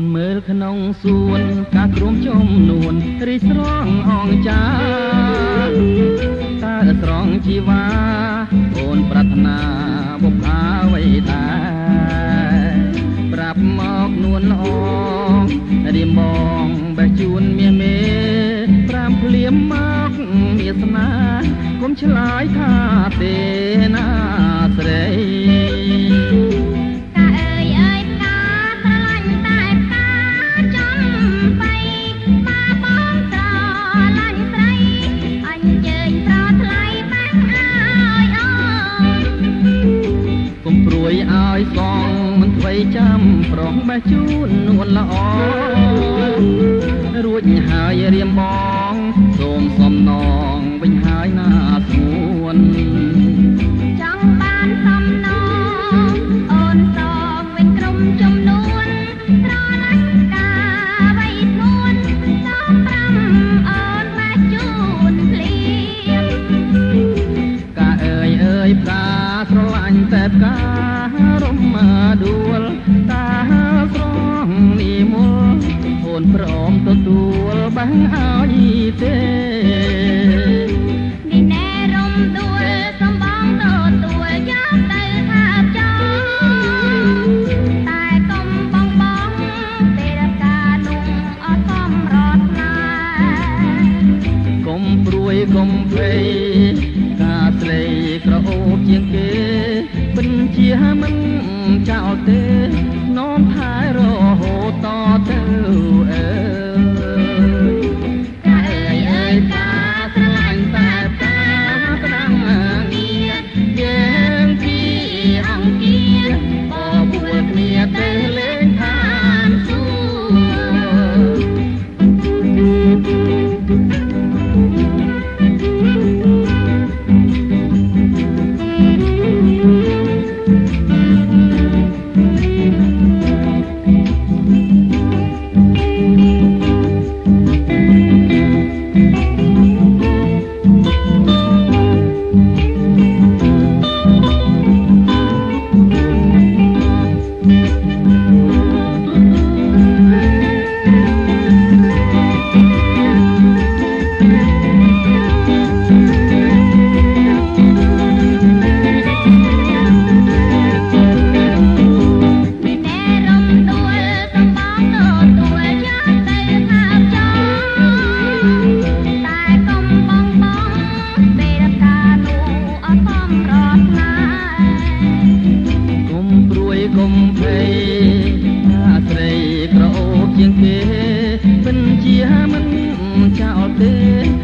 នមើលក្នុងសួន ការក្រុមចំនួនរីស្រងអងចាតើស្រងជីវ៉ាអូនប្រាថ្នាបុព្វាអ្វីដែរប្រាប់មកនួនល្អរៀមបងបេះជួនមាមេប្រាំភ្លៀមមកមានស្នាគុំឆ្លើយថាទេណា ឲ្យសងមិនធ្វើចាំប្រងបេះជូននួនល្អរួចហើយរៀមបងសូមសំណងវិញហើយណាស្មួនចង់បានសំណងអូនសងវិញក្រុមចំនួនត្រណាស់កាវៃធ្ងន់សូមប្រាំអូនមកជូនភ្លាមកាអើយអើយប្រា តែផ្ការំមាដួលតាស្រងនេះមូលអូនព្រមទទួលបែងឲ្យទេនេះណែរំដួលសំបងទទួលយកទៅថាចង់តែកុំបងបងពេលការនោះអត់កំរត់ណាកុំព្រួយកុំភ័យការស្រីក្រអូបជាងគេ បញ្ជាមិនចោលទេ the